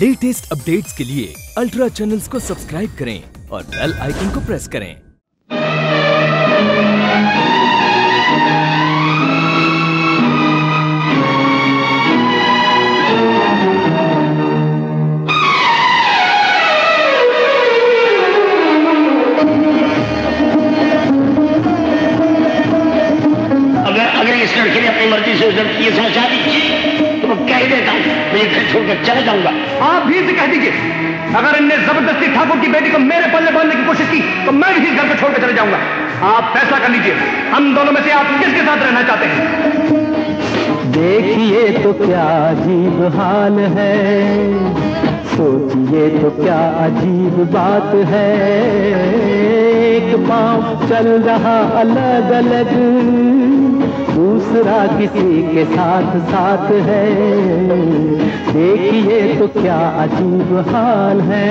Latest updates کے لیے ultra channels کو سبسکرائب کریں اور بیل آئیکن کو پریس کریں۔ اگر اس لڑکے نے اپنی مرضی سے اس لڑکی یہ سمجھا دی کہہ دیتا ہوں میں اسے چھوڑ کر چلا جاؤں گا۔ آپ بھی اسے کہہ دیجیے اگر ان نے زبردستی ٹھاکر کی بیٹی کو میرے پلے باندھنے کی کوشش کی تو میں بھی اس گھر کو چھوڑ کے چلا جاؤں گا۔ آپ فیصلہ کر لیجیے ہم دونوں میں سے آپ کس کے ساتھ رہنا چاہتے ہیں؟ دیکھیے تو کیا عجیب حال ہے سوچیے تو کیا عجیب بات ہے۔ ایک پاؤں چل رہا الگ الگ دوسرا کسی کے ساتھ ساتھ ہے۔ دیکھیے تو کیا عجیب حال ہے۔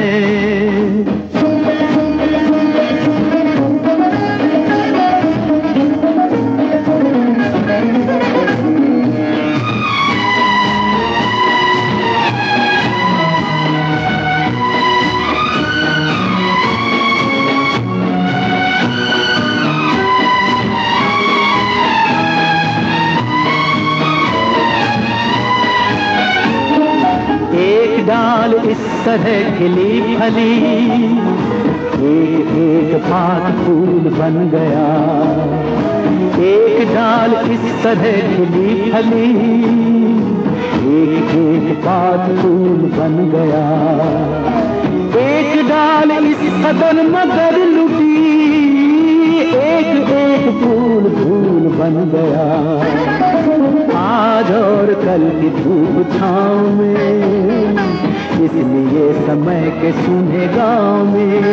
طرح کھلی پھلی، ایک ایک پات پھول بن گیا۔ ایک ڈال اس طرح کھلی پھلی، ایک ایک پات پھول بن گیا۔ ایک ڈال اس قدر مگر لٹی، ایک ایک پھول پھول بن گیا۔ آج اور کل کی دھوپ چھاؤں میں۔ اس لیے سمے کے سنے گاؤں میں۔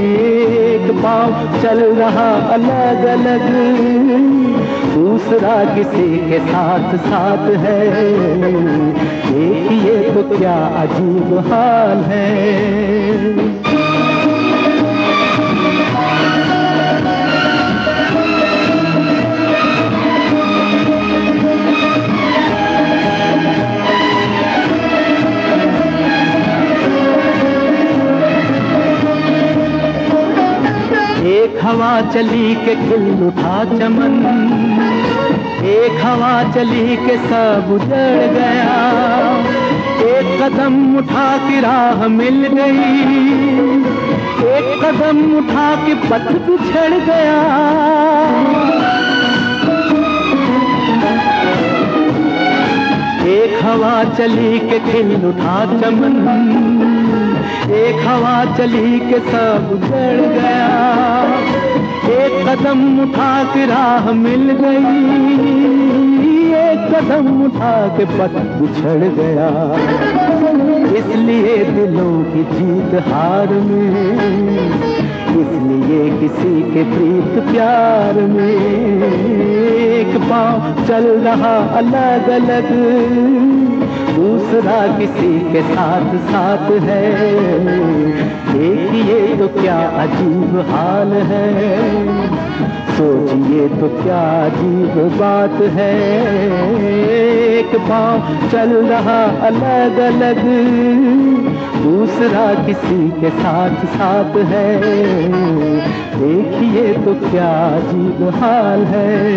ایک پاؤں چل رہا الگ الگ۔ دوسرا کسی کے ساتھ ساتھ ہے۔ ایک یہ تو کیا عجیب حال ہے۔ ہوا چلی کے کھل اٹھا چمن۔ ایک ہوا چلی کے سب اجڑ گیا۔ ایک قدم اٹھا کے راہ مل گئی۔ ایک قدم اٹھا کے پتھ بچھڑ گیا۔ ایک ہوا چلی کے کھل اٹھا چمن۔ ایک ہوا چلی کے سب جڑ گیا۔ ایک قدم اٹھا کے راہ مل گئی، ایک قدم اٹھا کے پت بچھڑ گیا۔ اس لیے دلوں کی جیت ہار میں، اس لیے کسی کے پریت پیار میں۔ ایک پاؤں چل رہا الگ الگ۔ دوسرا کسی کے ساتھ ساتھ ہے۔ دیکھیے تو کیا عجیب حال ہے۔ سوچئے تو کیا عجیب بات ہے۔ ایک پاؤں چل رہا الگ الگ۔ دوسرا کسی کے ساتھ ساتھ ہے۔ دیکھیے تو کیا عجیب حال ہے۔